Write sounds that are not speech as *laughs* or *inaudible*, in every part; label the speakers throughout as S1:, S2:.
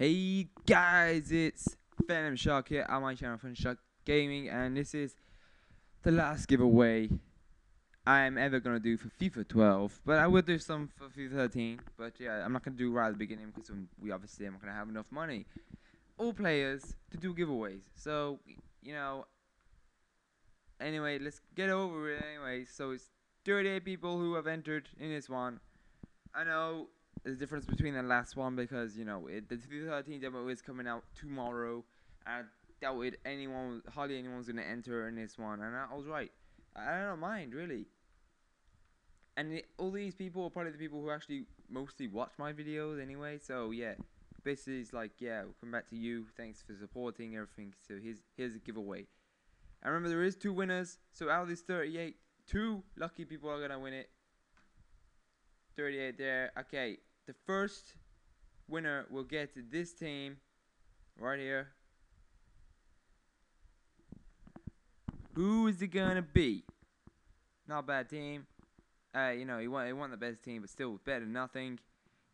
S1: Hey guys, it's Phantom Shark here on my channel, Phantom Shark Gaming, and this is the last giveaway I'm ever gonna do for FIFA 12. But I will do some for FIFA 13. But yeah, I'm not gonna do right at the beginning because we obviously am not gonna have enough money, all players, to do giveaways. So you know. Anyway, let's get over it. Anyway, so it's 38 people who have entered in this one. I know a difference between the last one because you know it, the 2013 demo is coming out tomorrow. I doubt it anyone, hardly anyone's gonna enter in this one, and I, was right. I, I don't mind really. And it, all these people are probably the people who actually mostly watch my videos anyway. So yeah, basically it's like yeah, we'll come back to you. Thanks for supporting everything. So here's here's a giveaway. And remember there is two winners. So out of these 38, two lucky people are gonna win it. 38 there. Okay, the first winner will get to this team right here. Who is it gonna be? Not bad team. Uh, you know, he won, he won the best team, but still better than nothing.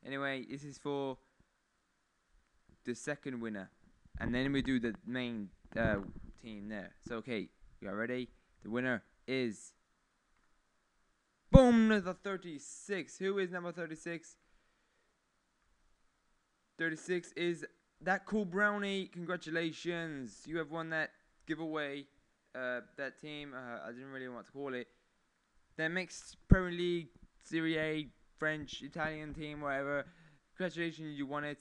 S1: Anyway, this is for the second winner. And then we do the main uh, team there. So, okay, you are ready? The winner is... Boom! The 36. Who is number 36? 36 is that cool brownie. Congratulations. You have won that giveaway. Uh, that team, uh, I didn't really want to call it. That mixed Premier League, Serie A, French, Italian team, whatever. Congratulations, you won it.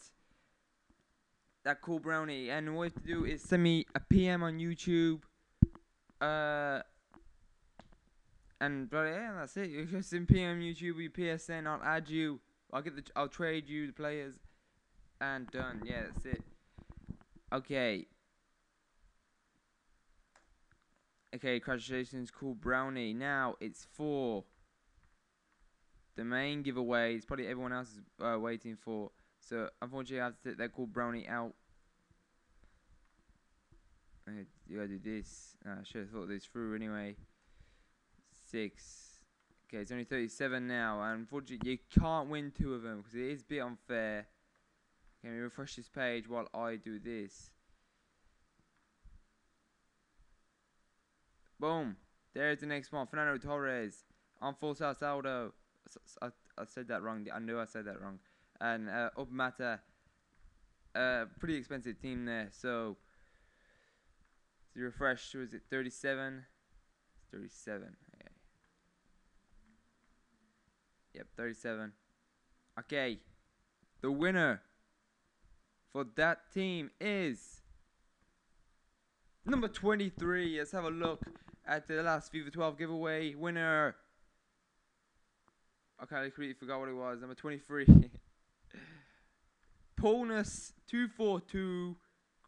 S1: That cool brownie. And what you have to do is send me a PM on YouTube. Uh, and but yeah, that's it. *laughs* You just send PM YouTube, your PSN. I'll add you. I'll get the. I'll trade you the players and done. Yeah, that's it. Okay. Okay, congratulations, cool brownie. Now it's for the main giveaway. It's probably everyone else is uh, waiting for. So unfortunately, I have to take that cool brownie out. Okay, you gotta do this. Uh, I should have thought this through anyway. Six. Okay, it's only 37 now. And unfortunately, you can't win two of them because it is a bit unfair. Can we refresh this page while I do this? Boom. There's the next one. Fernando Torres. On full Saldo. I, I, said that wrong. I knew I said that wrong. And uh, Up Mata. Uh, pretty expensive team there. So, to refresh, was it 37? 37. Okay. Yep, 37. Okay. The winner for that team is number 23. Let's have a look at the last FIFA 12 giveaway winner. Okay, I completely forgot what it was. Number 23. *laughs* Polnus242.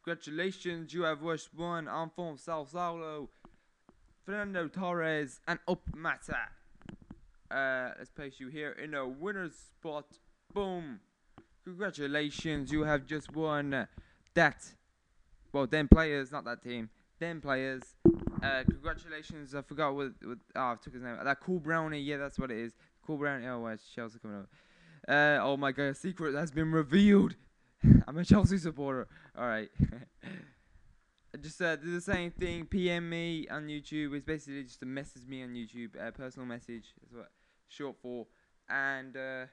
S1: Congratulations, you have just won on form Sao Saulo. Fernando Torres and Up Mata. Uh, let's place you here in a winner's spot. Boom. Congratulations, you have just won that. Well, them players, not that team. Them players. Uh, congratulations. I forgot what, what. Oh, I took his name. That cool brownie. Yeah, that's what it is. Cool brownie. Oh, where's Chelsea coming up? Uh, oh my god, a secret has been revealed. *laughs* I'm a Chelsea supporter. All right. *laughs* just uh, do the same thing. PM me on YouTube. It's basically just a message me on YouTube. Uh, personal message. That's what short for. And uh,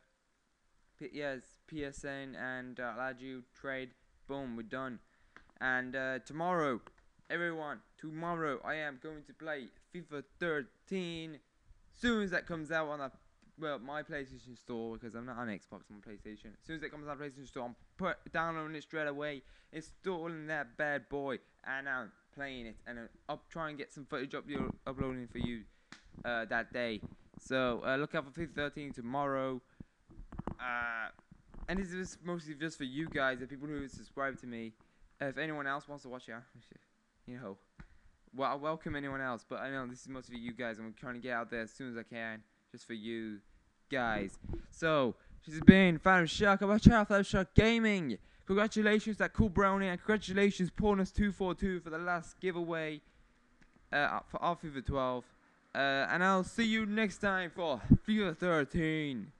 S1: yes, PSN and uh, add you, trade, boom, we're done. And uh, tomorrow, everyone, tomorrow I am going to play FIFA 13. Soon as that comes out on a well, my PlayStation Store because I'm not on Xbox, I'm on PlayStation. As soon as it comes on PlayStation Store, I'm put downloading it straight away, installing that bad boy, and I'm playing it. And I'll try and get some footage up uploading for you uh, that day. So uh, look out for FIFA 13 tomorrow. Uh, and this is mostly just for you guys, the people who subscribe to me. Uh, if anyone else wants to watch it, *laughs* you know, well, I welcome anyone else. But I know this is mostly for you guys. I'm trying to get out there as soon as I can, just for you guys. So this has been Phantom Shark our channel, Phantom Shark Gaming. Congratulations, that cool brownie, and congratulations, Pornus242 for the last giveaway uh, for our FIFA 12. Uh, and I'll see you next time for FIFA 13.